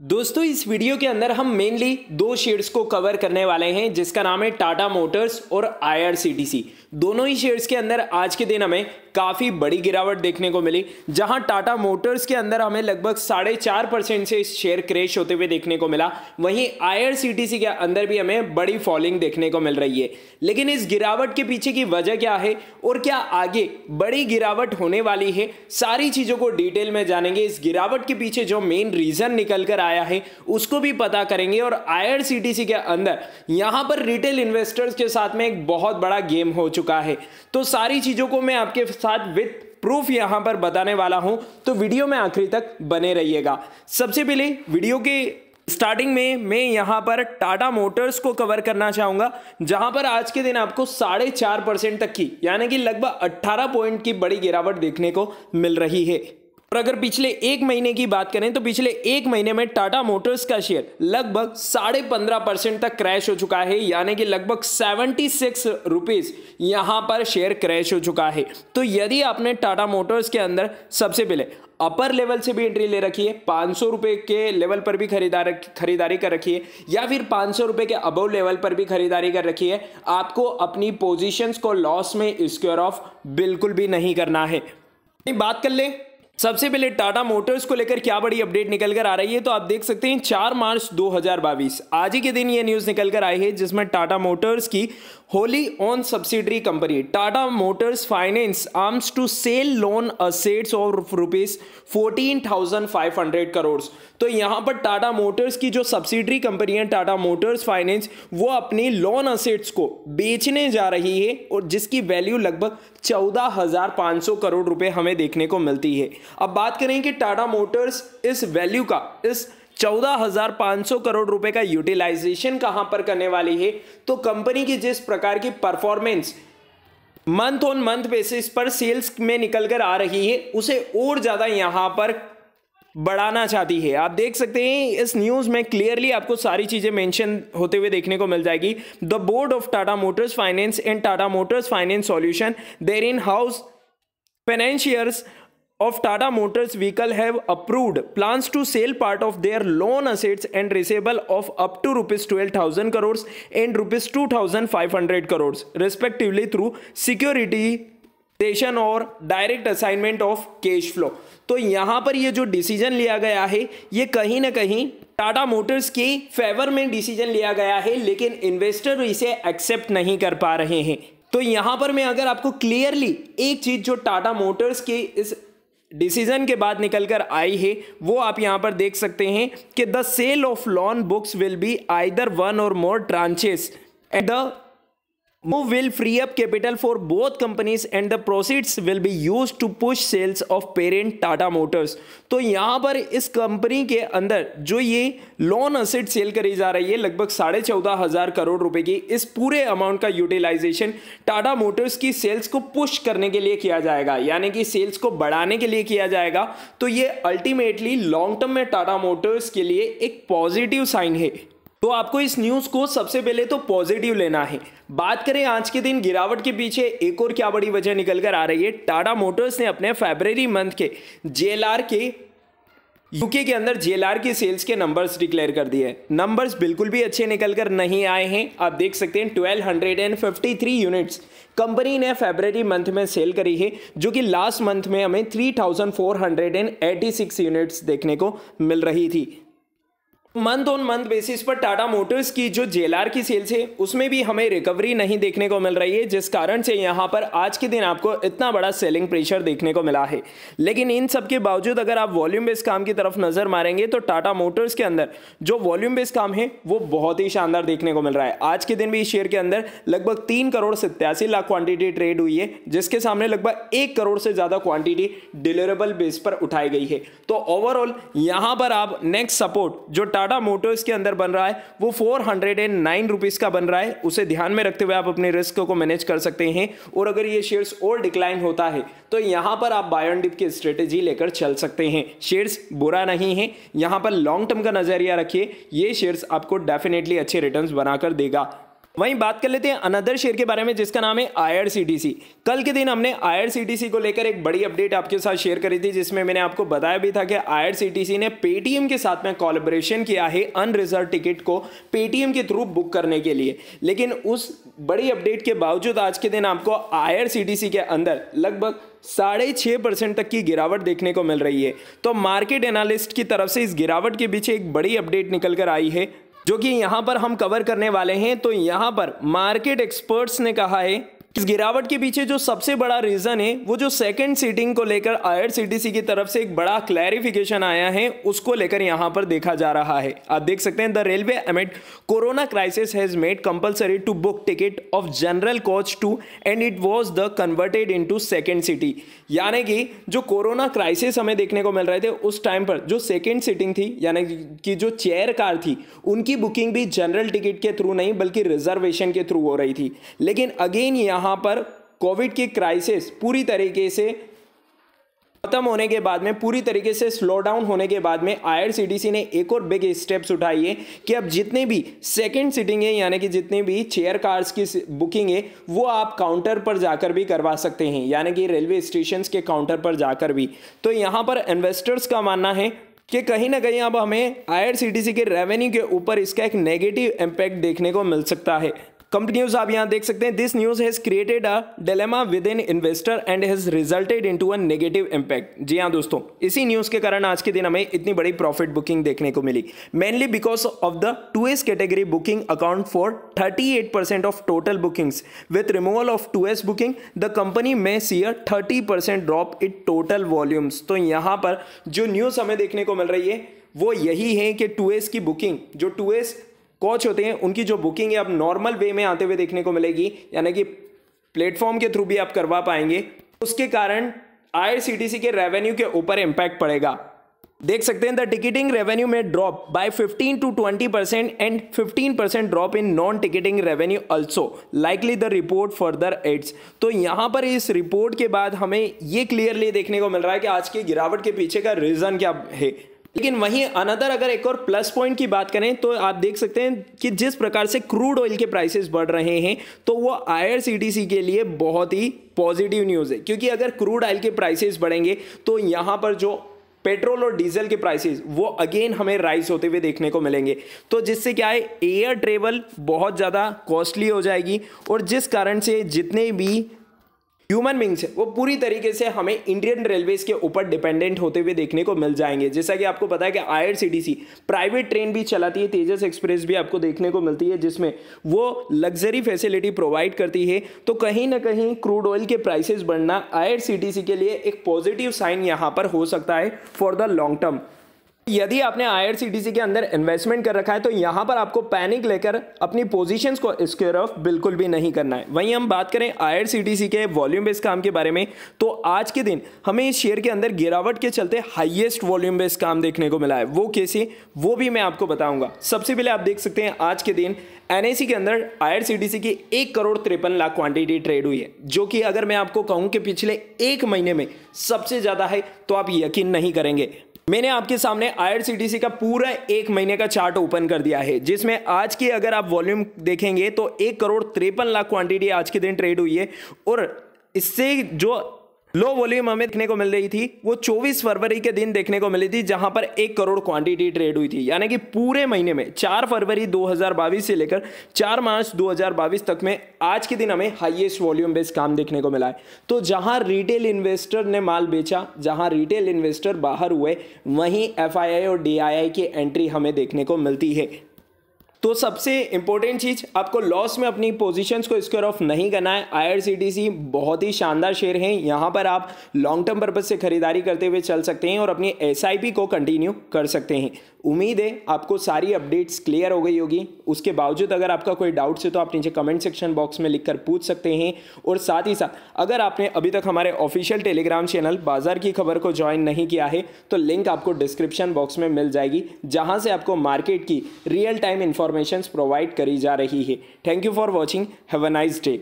दोस्तों, इस वीडियो के अंदर हम मेनली दो शेयर्स को कवर करने वाले हैं, जिसका नाम है टाटा मोटर्स और आईआरसीटीसी दोनों ही शेयर्स के अंदर आज के दिन हमें काफ़ी बड़ी गिरावट देखने को मिली, जहाँ टाटा मोटर्स के अंदर हमें लगभग साढ़े चार परसेंट से शेयर क्रैश होते हुए देखने को मिला। वहीं आईआरसीटीसी के अंदर भी हमें बड़ी फॉलिंग देखने को मिल रही है। लेकिन इस गिरावट के पीछे की वजह क्या है और क्या आगे बड़ी गिरावट होने वाली है, सारी चीज़ों को डिटेल में जानेंगे। इस गिरावट के पीछे जो मेन रीज़न निकल कर आया है, उसको भी पता करेंगे। और आईआरसीटीसी के अंदर, यहाँ पर रिटेल इन्वेस्टर्स के साथ में एक बहुत बड़ा गेम हो चुका है। तो सारी चीज़ों को मैं आपके साथ विथ प्रूफ यहाँ पर बताने वाला हूँ। तो वीडियो में आखिरी तक बने रहिएगा। सबसे पहले वीडियो के स्टार्टिंग में मैं यहाँ पर टाटा मोटर्स को कवर करना चाहूँगा, जहाँ पर आज के दिन आपको साढ़े चार परसेंट तक की, यानी कि लगभग 18 पॉइंट की बड़ी गिरावट देखने को मिल रही है। और अगर पिछले एक महीने की बात करें तो पिछले एक महीने में टाटा मोटर्स का शेयर लगभग साढ़े पंद्रह परसेंट तक क्रैश हो चुका है, यानी कि लगभग सेवेंटी सिक्स रुपीज़ यहाँ पर शेयर क्रैश हो चुका है। तो यदि आपने टाटा मोटर्स के अंदर सबसे पहले अपर लेवल से भी एंट्री ले रखी है, पाँच सौ रुपये के लेवल पर भी खरीदार, खरीदारी कर रखी है, या फिर पाँच सौ रुपये के अबव लेवल पर भी खरीदारी कर रखी है, आपको अपनी पोजीशंस को लॉस में स्क्योर ऑफ़ बिल्कुल भी नहीं करना है। बात कर ले सबसे पहले टाटा मोटर्स को लेकर क्या बड़ी अपडेट निकल कर आ रही है? तो आप देख सकते हैं, चार मार्च 2022 आज ही के दिन ये न्यूज़ निकल कर आई है, जिसमें टाटा मोटर्स की wholly owned subsidiary company Tata Motors finance arms to sell loan assets of rupees fourteen thousand five hundred crore तो यहाँ पर टाटा मोटर्स की जो सब्सिडरी कंपनी है, टाटा मोटर्स फाइनेंस वो अपनी लोन असेट्स को बेचने जा रही है और जिसकी वैल्यू लगभग चौदह हज़ार पाँच सौ करोड़ रुपए हमें देखने को मिलती है। अब बात करें कि टाटा मोटर्स इस वैल्यू का, इस चौदह हज़ार पाँच सौ करोड़ रुपए का यूटिलाइजेशन कहाँ पर करने वाली है? तो कंपनी की जिस प्रकार की performance month on month basis पर सेल्स में निकल कर आ रही है, उसे और ज़्यादा यहाँ पर बढ़ाना चाहती है। आप देख सकते हैं, इस न्यूज़ में क्लियरली आपको सारी चीज़ें मेंशन होते हुए देखने को मिल जाएगी। The board of Tata Motors Finance and Tata Motors Finance Solution their in house financiers of Tata Motors vehicle have approved plans to sell part of their loan assets and receivable of up to rupees 12000 crores and rupees 2500 crores respectively through security और direct assignment of cash flow तो यहाँ पर ये जो decision लिया गया है ये कहीं ना कहीं टाटा मोटर्स के फेवर में डिसीज़न लिया गया है लेकिन इन्वेस्टर इसे एक्सेप्ट नहीं कर पा रहे हैं तो यहाँ पर मैं अगर आपको क्लियरली एक चीज़ जो टाटा मोटर्स के इस डिसीज़न के बाद निकल कर आई है। वो आप यहाँ पर देख सकते हैं कि the sale of loan books will be either one or more tranches. At the move will free up capital for both companies and the proceeds will be used to push sales of parent Tata Motors. तो यहाँ पर इस company के अंदर जो ये loan asset cell करी जा रही है, लगभग साढ़े चौदह हज़ार करोड़ रुपए की, इस पूरे अमाउंट का यूटिलाइजेशन टाटा मोटर्स की सेल्स को पुश करने के लिए किया जाएगा। यानी कि सेल्स को बढ़ाने के लिए किया जाएगा। तो ये अल्टीमेटली लॉन्ग टर्म में टाटा मोटर्स के लिए एक पॉजिटिव साइन है। तो आपको इस न्यूज़ को सबसे पहले तो पॉजिटिव लेना है। बात करें आज के दिन गिरावट के पीछे एक और क्या बड़ी वजह निकल कर आ रही है? टाटा मोटर्स ने अपने फेबररी मंथ के जेएलआर के यूके के अंदर जेएलआर की सेल्स के नंबर्स डिक्लेयर कर दिए। नंबर्स बिल्कुल भी अच्छे निकल कर नहीं आए हैं। आप देख सकते हैं twelve hundred and fifty three units company ने फेबररी मंथ में सेल करी है, जो कि लास्ट मंथ में हमें three thousand four hundred and eighty six units देखने को मिल रही थी। मंथ ऑन मंथ बेसिस पर टाटा मोटर्स की जो जेएलआर की सेल्स है उसमें भी हमें रिकवरी नहीं देखने को मिल रही है, जिस कारण से यहाँ पर आज के दिन आपको इतना बड़ा सेलिंग प्रेशर देखने को मिला है। लेकिन इन सब के बावजूद अगर आप वॉल्यूम बेस्ड काम की तरफ़ नज़र मारेंगे तो टाटा मोटर्स के अंदर जो वॉल्यूम बेस्ड काम है, वो बहुत ही शानदार देखने को मिल रहा है। आज के दिन भी इस शेयर के अंदर लगभग तीन करोड़ सत्यासी लाख क्वांटिटी ट्रेड हुई है, जिसके सामने लगभग एक करोड़ से ज़्यादा क्वांटिटी डिलीवरेबल बेस पर उठाई गई है। तो ओवरऑल यहाँ पर आप नेक्स्ट सपोर्ट जो टाटा मोटर्स के अंदर बन रहा है, वो four hundred and nine rupees का बन रहा है, उसे ध्यान में रखते हुए आप अपने रिस्क को मैनेज कर सकते हैं, और अगर ये शेयर्स और डिक्लाइन होता है तो यहाँ पर आप बायोन डिप की स्ट्रेटेजी लेकर चल सकते हैं। शेयर्स बुरा नहीं है, यहाँ पर लॉन्ग टर्म का नज़रिया रखिए, ये शेयर्स आपको डेफिनेटली अच्छे रिटर्न बनाकर देगा। वहीं बात कर लेते हैं अनदर शेयर के बारे में, जिसका नाम है आईआरसीटीसी कल के दिन हमने आईआरसीटीसी को लेकर एक बड़ी अपडेट आपके साथ शेयर करी थी, जिसमें मैंने आपको बताया भी था कि आईआरसीटीसी ने पेटीएम के साथ में कॉलेबोरेशन किया है अनरिजर्व टिकट को पेटीएम के थ्रू बुक करने के लिए। लेकिन उस बड़ी अपडेट के बावजूद आज के दिन आपको आईआरसीटीसी के अंदर लगभग साढ़े छः परसेंट तक की गिरावट देखने को मिल रही है। तो मार्केट एनालिस्ट की तरफ़ से इस गिरावट के पीछे एक बड़ी अपडेट निकल कर आई है। जो कि यहाँ पर हम कवर करने वाले हैं तो यहाँ पर मार्केट एक्सपर्ट्स ने कहा है इस गिरावट के पीछे जो सबसे बड़ा रीजन है, वो जो सेकंड सीटिंग को लेकर आईआरसीटीसी की तरफ़ से एक बड़ा क्लैरिफिकेशन आया है, उसको लेकर यहाँ पर देखा जा रहा है। आप देख सकते हैं the railway amid corona crisis has made compulsory to book ticket of general coach to and it was the converted into second city यानी कि जो कोरोना क्राइसिस हमें देखने को मिल रहे थे, उस टाइम पर जो सेकेंड सीटिंग थी, यानी कि जो चेयर कार थी, उनकी बुकिंग भी जनरल टिकट के थ्रू नहीं, बल्कि रिजर्वेशन के थ्रू हो रही थी। लेकिन अगेन यहाँ यहाँ पर कोविड की क्राइसिस पूरी तरीके से खत्म होने के बाद में, पूरी तरीके से स्लो डाउन होने के बाद में आईआरसीटीसी ने एक और बिग स्टेप्स उठाई है कि अब जितने भी सेकंड सिटिंग है, यानी कि जितने भी चेयर कार्स की बुकिंग है, वो आप काउंटर पर जाकर भी करवा सकते हैं, यानी कि रेलवे स्टेशन के काउंटर पर जाकर भी। तो यहाँ पर इन्वेस्टर्स का मानना है कि कहीं ना कहीं अब हमें आईआरसीटीसी के रेवेन्यू के ऊपर इसका एक नेगेटिव इम्पैक्ट देखने को मिल सकता है। कंपनी न्यूज़ आप यहाँ देख सकते हैं। This news has created a dilemma within investor and has resulted into a negative impact जी हाँ दोस्तों, इसी न्यूज़ के कारण आज के दिन हमें इतनी बड़ी प्रॉफिट बुकिंग देखने को मिली। Mainly because of the two S category booking account for 38 percent of total bookings with removal of two S booking the company में see a thirty percent drop it total volumes तो यहाँ पर जो news हमें देखने को मिल रही है, वो यही है कि टू की बुकिंग जो टू कोच होते हैं, उनकी जो बुकिंग है अब नॉर्मल वे में आते हुए देखने को मिलेगी। यानी कि प्लेटफॉर्म के थ्रू भी आप करवा पाएँगे। उसके कारण आईआरसीटीसी के रेवेन्यू के ऊपर इंपैक्ट पड़ेगा। देख सकते हैं द टिकटिंग रेवेन्यू में drop by 15 to 20 percent and 15 percent drop in non ticketing revenue also likely the report further adds तो यहाँ पर इस रिपोर्ट के बाद हमें ये क्लियरली देखने को मिल रहा है कि आज की गिरावट के पीछे का रीजन क्या है। लेकिन वहीं अनदर अगर एक और प्लस पॉइंट की बात करें तो आप देख सकते हैं कि जिस प्रकार से क्रूड ऑयल के प्राइसेस बढ़ रहे हैं तो वो आईआरसीटीसी के लिए बहुत ही पॉजिटिव न्यूज़ है। क्योंकि अगर क्रूड ऑयल के प्राइसेस बढ़ेंगे तो यहाँ पर जो पेट्रोल और डीजल के प्राइसेस वो अगेन हमें राइज होते हुए देखने को मिलेंगे। तो जिससे क्या है एयर ट्रेवल बहुत ज़्यादा कॉस्टली हो जाएगी, और जिस कारण से जितने भी ह्यूमन बींग्स वो पूरी तरीके से हमें इंडियन रेलवेज के ऊपर डिपेंडेंट होते हुए देखने को मिल जाएँगे। जैसा कि आपको पता है कि आईआरसीटीसी प्राइवेट ट्रेन भी चलाती है, तेजस एक्सप्रेस भी आपको देखने को मिलती है, जिसमें वो लग्जरी फैसिलिटी प्रोवाइड करती है। तो कहीं ना कहीं क्रूड ऑयल के प्राइसेस बढ़ना आईआरसीटीसी के लिए एक पॉजिटिव साइन यहाँ पर हो सकता है फॉर द लॉन्ग टर्म यदि आपने आईआरसीटीसी के अंदर इन्वेस्टमेंट कर रखा है तो यहाँ पर आपको पैनिक लेकर अपनी पोजीशंस को स्क्वेयर ऑफ़ बिल्कुल भी नहीं करना है। वहीं हम बात करें आईआरसीटीसी के वॉल्यूम बेस्ड काम के बारे में तो आज के दिन हमें इस शेयर के अंदर गिरावट के चलते हाईएस्ट वॉल्यूम बेस्ड काम देखने को मिला है। वो कैसे वो भी मैं आपको बताऊँगा। सबसे पहले आप देख सकते हैं, आज के दिन एनआईसी के अंदर आईआरसीटीसी की एक करोड़ तिरपन लाख क्वांटिटी ट्रेड हुई है, जो कि अगर मैं आपको कहूँ कि पिछले एक महीने में सबसे ज़्यादा है तो आप यकीन नहीं करेंगे। मैंने आपके सामने आईआरसीटीसी का पूरा एक महीने का चार्ट ओपन कर दिया है, जिसमें आज की अगर आप वॉल्यूम देखेंगे तो एक करोड़ तिरपन लाख क्वांटिटी आज के दिन ट्रेड हुई है, और इससे जो लो वॉल्यूम हमें देखने को मिल रही थी। वो 24 फरवरी के दिन देखने को मिली थी, जहाँ पर एक करोड़ क्वांटिटी ट्रेड हुई थी। यानी कि पूरे महीने में 4 फरवरी 2022 से लेकर 4 मार्च 2022 तक में आज के दिन हमें हाईएस्ट वॉल्यूम बेस्ड काम देखने को मिला है। तो जहाँ रिटेल इन्वेस्टर ने माल बेचा, जहाँ रिटेल इन्वेस्टर बाहर हुए, वहीं एफआईआई और डीआईआई की एंट्री हमें देखने को मिलती है। तो सबसे इंपॉर्टेंट चीज़, आपको लॉस में अपनी पोजीशंस को स्क्वायर ऑफ़ नहीं करना है। आईआरसीटीसी बहुत ही शानदार शेयर हैं। यहाँ पर आप लॉन्ग टर्म पर्पज से खरीदारी करते हुए चल सकते हैं और अपनी एसआईपी को कंटिन्यू कर सकते हैं। उम्मीद है आपको सारी अपडेट्स क्लियर हो गई होगी। उसके बावजूद अगर आपका कोई डाउट्स है तो आप नीचे कमेंट सेक्शन बॉक्स में लिखकर पूछ सकते हैं। और साथ ही साथ, अगर आपने अभी तक हमारे ऑफिशियल टेलीग्राम चैनल बाज़ार की खबर को ज्वाइन नहीं किया है तो लिंक आपको डिस्क्रिप्शन बॉक्स में मिल जाएगी, जहाँ से आपको मार्केट की रियल टाइम इंफॉर्मेशन प्रोवाइड करी जा रही है. Thank you for watching have a nice day